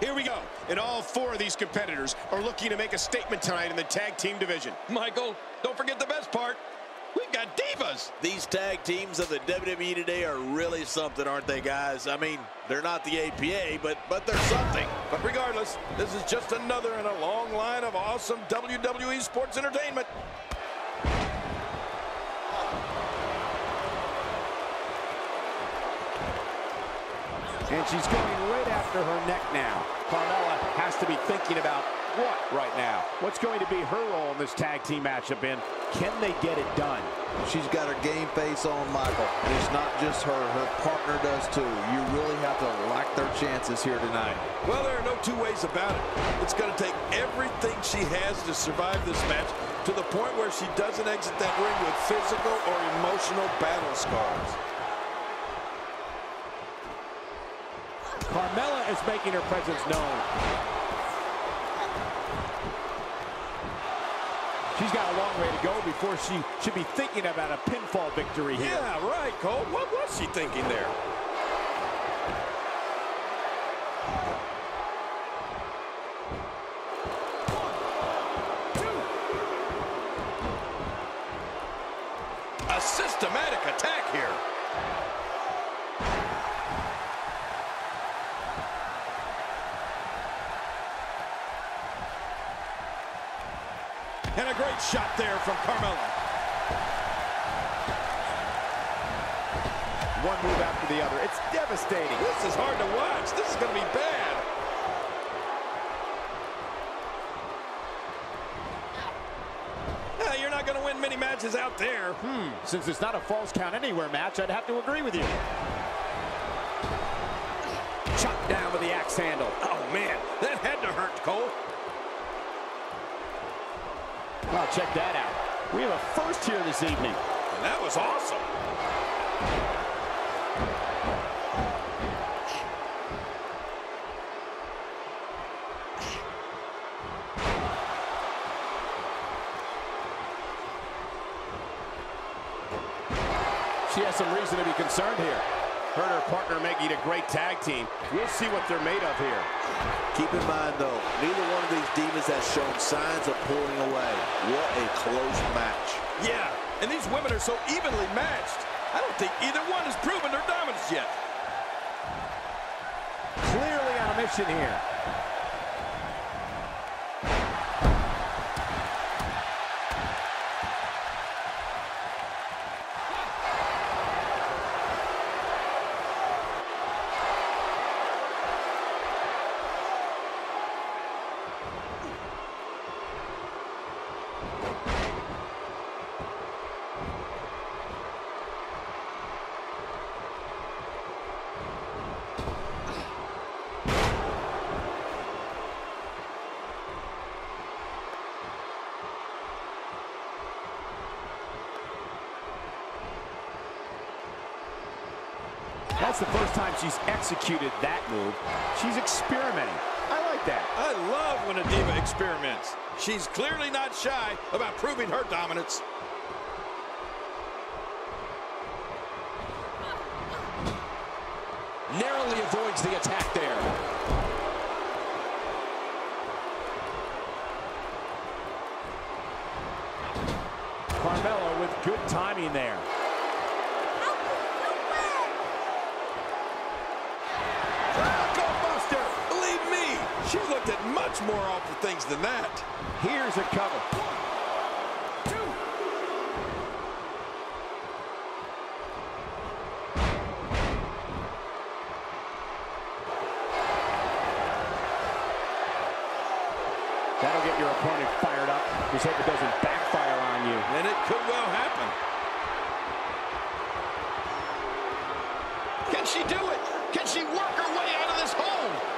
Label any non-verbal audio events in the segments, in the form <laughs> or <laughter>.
Here we go. And all four of these competitors are looking to make a statement tonight in the tag team division. Michael, don't forget the best part. We've got divas. These tag teams of the WWE today are really something, aren't they, guys? I mean, they're not the APA, but but they're something. But regardless, this is just another in a long line of awesome WWE sports entertainment. And she's going right after her neck now. Carmella has to be thinking about what right now? What's going to be her role in this tag team matchup, and can they get it done? She's got her game face on, Michael. And it's not just her. Her partner does, too. You really have to like their chances here tonight. Well, there are no two ways about it. It's going to take everything she has to survive this match to the point where she doesn't exit that ring with physical or emotional battle scars. Carmella is making her presence known. She's got a long way to go before she should be thinking about a pinfall victory here. Yeah, right, Cole. What was she thinking there? And a great shot there from Carmella. One move after the other. It's devastating. This is hard to watch. This is going to be bad. Yeah, you're not going to win many matches out there. Hmm. Since it's not a falls count anywhere match, I'd have to agree with you. Chopped down with the axe handle. Oh, man. That had to hurt, Cole. Well, check that out. We have a first here this evening. And that was awesome. She has some reason to be concerned here. Her and her partner making a great tag team. We'll see what they're made of here. Keep in mind, though, neither one of these divas has shown signs of pulling away. What a close match. Yeah, and these women are so evenly matched. I don't think either one has proven their dominance yet. Clearly on a mission here. That's the first time she's executed that move. She's experimenting. I like that. I love when a diva experiments. She's clearly not shy about proving her dominance. Narrowly avoids the attack there. Carmella with good timing there. Much more awful things than that. Here's a cover. That'll get your opponent fired up. Just hope it doesn't backfire on you. And it could well happen. Can she do it? Can she work her way out of this hole?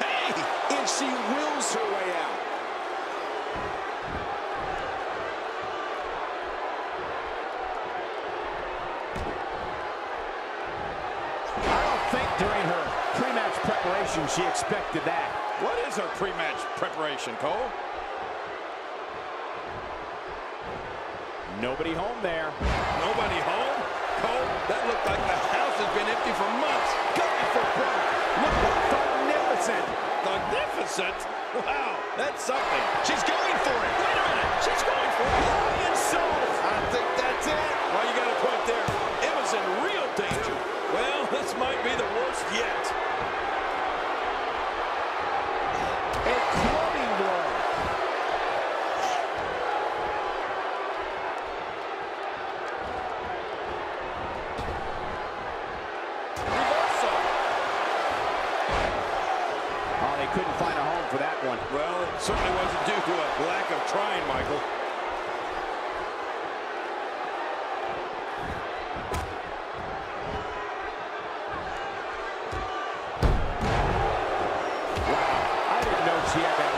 Hey! And she wills her way out. I don't think during her pre-match preparation she expected that. What is her pre-match preparation, Cole? Nobody home there. Nobody home? Cole, that looked like the house has been empty for months. Going for broke. Look magnificent. Magnificent? Wow, that's something. She's going for it. Wait a minute. She's going for it. So, I think that's it. Well, you got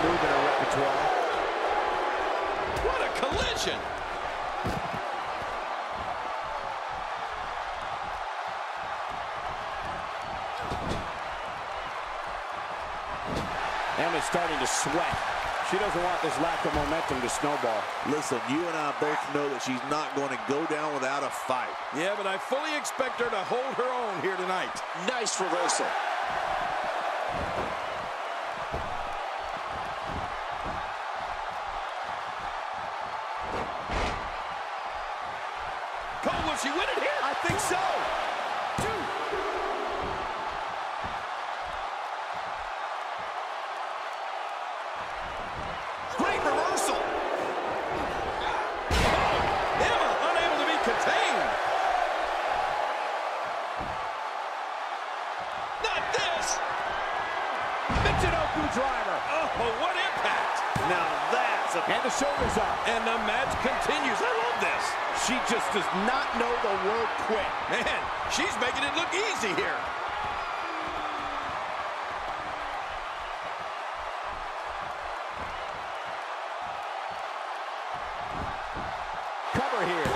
move in her repertoire. What a collision. Emma's starting to sweat. She doesn't want this lack of momentum to snowball. Listen, you and I both know that she's not going to go down without a fight. Yeah, but I fully expect her to hold her own here tonight. nice reversal. Driver. Oh, what impact. Now that's a... And the shoulders up. And the match continues. I love this. She just does not know the word quit. Man, she's making it look easy here. Cover here.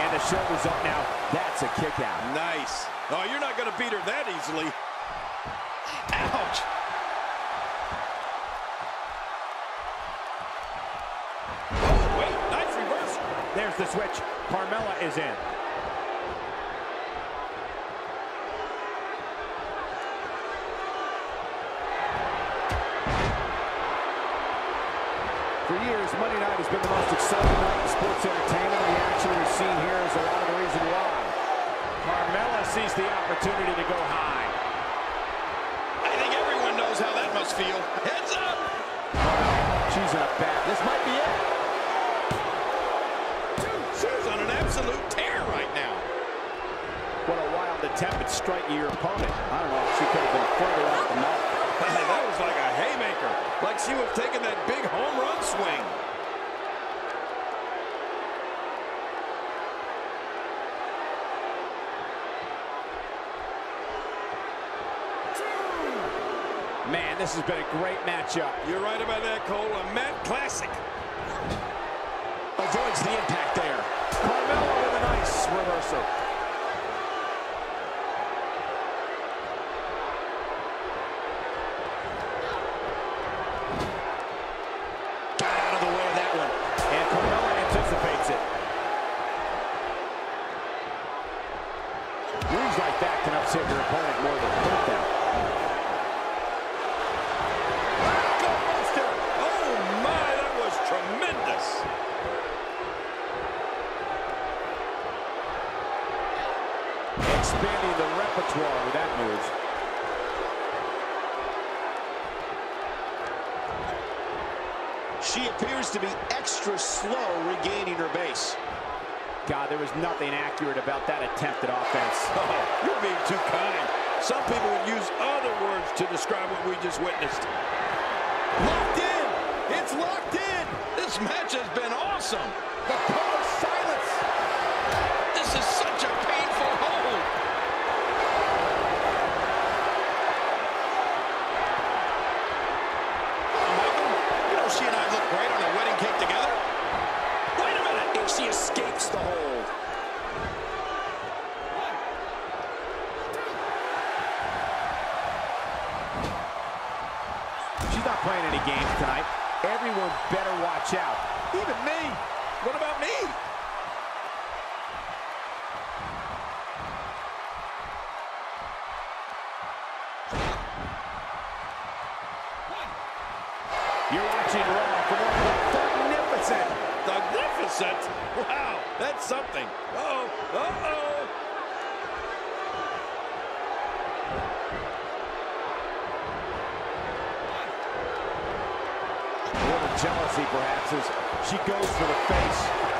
And the shoulders up now. That's a kick out. Nice. Oh, you're not going to beat her that easily. There's the switch. Carmella is in. For years, Monday night has been the most exciting night in sports entertainment. The action we've seen here is a lot of the reason why. Carmella sees the opportunity to go high. I think everyone knows how that must feel. Heads up. She's in a bad. This might be it. Absolute tear right now. What a wild attempt at striking your opponent. I don't know if she could have been further off the mark. that was like a haymaker. Like she was taking that big home run swing. Man, this has been a great matchup. You're right about that, Cole. A Matt Classic. Avoids the impact there. Carmella with a nice reversal. Got out of the way of that one. And Carmella anticipates it. Moves like that can upset your opponent more than hurt them. Buster. Oh, my, that was tremendous. Expanding the repertoire with that move. She appears to be extra slow regaining her base. God, there was nothing accurate about that attempted offense. <laughs> Oh, you're being too kind. Some people would use other words to describe what we just witnessed. Locked in. It's locked in. This match has been awesome. The Code of Silence. This is such a painful hold. Michael, you know she and I look great on a wedding cake together. Wait a minute. And she escapes the hold. She's not playing any games tonight. Everyone better watch out. Even me. What about me? You're watching Raw for magnificent. Magnificent. Wow, that's something. Uh-oh, uh-oh. A little jealousy, perhaps, as she goes for the face.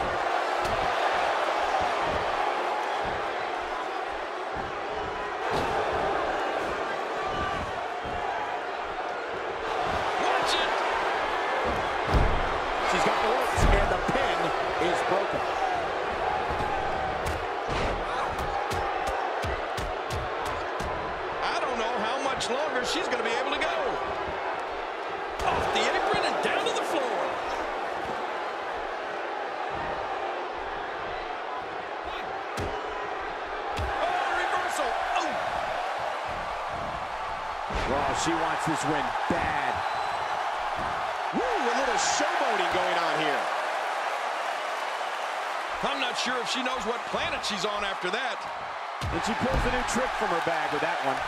Win bad. Woo, a little showboating going on here. I'm not sure if she knows what planet she's on after that. And she pulls a new trick from her bag with that one.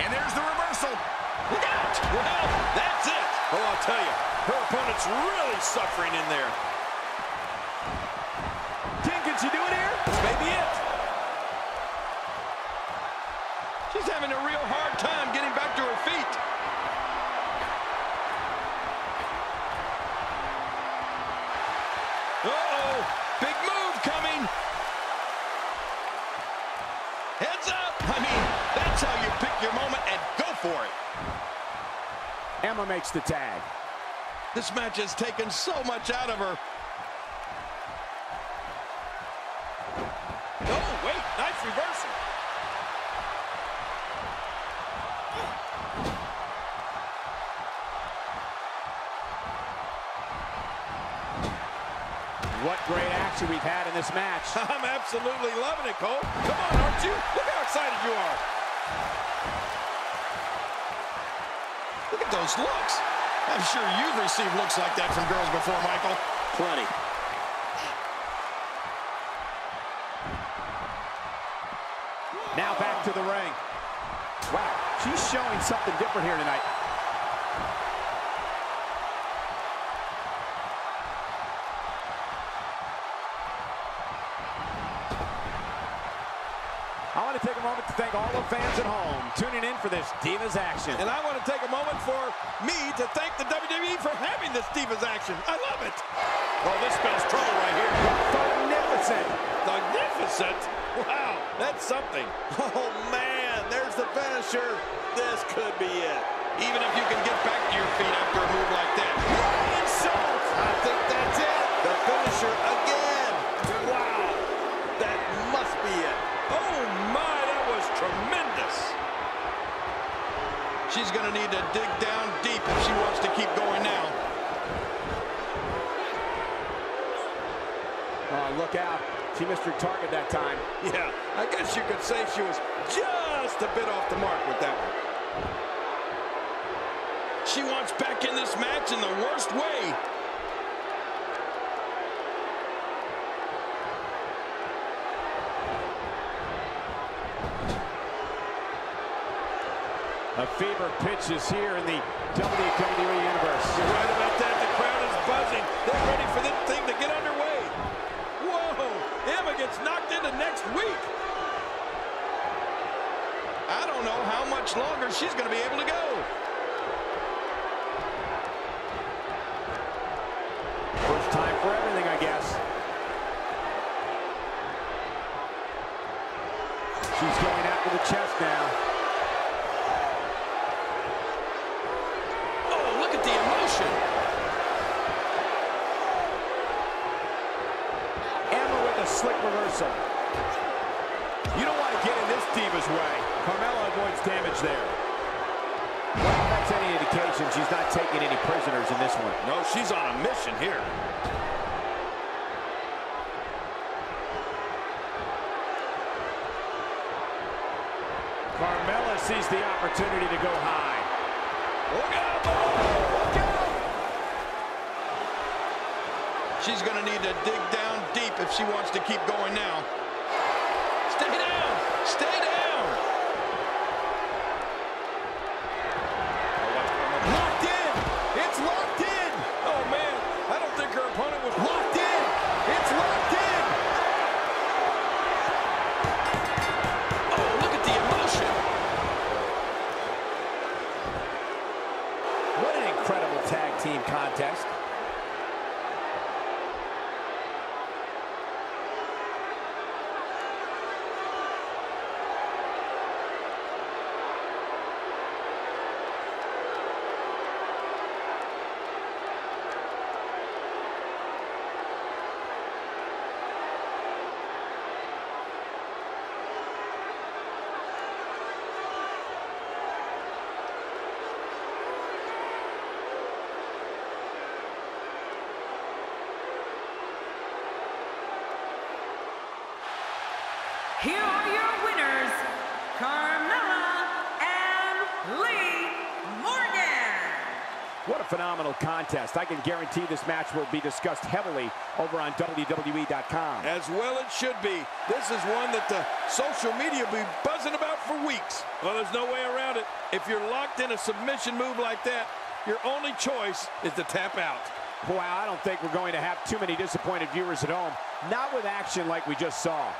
And there's the reversal. Look out. Well, that's it. Oh, I'll tell you, her opponent's really suffering in there. King, can she do it here? This may be it. She's having a real hard time getting back to her feet. Uh-oh, big move coming. Heads up. I mean, that's how you pick your moment and go for it. Emma makes the tag. This match has taken so much out of her. Oh, wait, nice reversal. What great action we've had in this match. <laughs> I'm absolutely loving it, Cole. Come on, those looks. I'm sure you've received looks like that from girls before, Michael. Plenty. Now back to the ring. Wow, she's showing something different here tonight. Fans at home tuning in for this Divas action. And I want to take a moment for me to thank the WWE for having this Divas action. I love it. Oh, this spells trouble right here. Magnificent. Magnificent. Wow, that's something. <laughs> Oh, man, there's the finisher. This could be it. Even if you can get back to your feet after a move like that. Ryan Schultz. I think that's it. The finisher again. Wow. That must be it. Oh, my, that was tremendous. She's going to need to dig down deep if she wants to keep going now. Oh, look out. She missed her target that time. <laughs> Yeah, I guess you could say she was just a bit off the mark with that one. She wants back in this match in the worst way. Fever pitch is here in the WWE Universe. You're right about that. The crowd is buzzing. They're ready for this thing to get underway. Whoa! Emma gets knocked into next week. I don't know how much longer she's going to be able to go. First time for everything, I guess. She's going after the chest now. Oh, look at the emotion. Reversal. You don't want to get in this diva's way. Carmella avoids damage there. Well, if that's any indication, she's not taking any prisoners in this one. No, she's on a mission here. Carmella sees the opportunity to go high. Look out, Look out! She's going to need to dig down deep if she wants to keep going now. Stay down! Stay down! Locked in! It's locked in! Oh, man. I don't think her opponent was... Locked in! It's locked in! Oh, look at the emotion! What an incredible tag team contest. Here are your winners, Carmella and Liv Morgan. What a phenomenal contest. I can guarantee this match will be discussed heavily over on WWE.com. As well it should be. This is one that the social media will be buzzing about for weeks. Well, there's no way around it. If you're locked in a submission move like that, your only choice is to tap out. Wow, I don't think we're going to have too many disappointed viewers at home. Not with action like we just saw.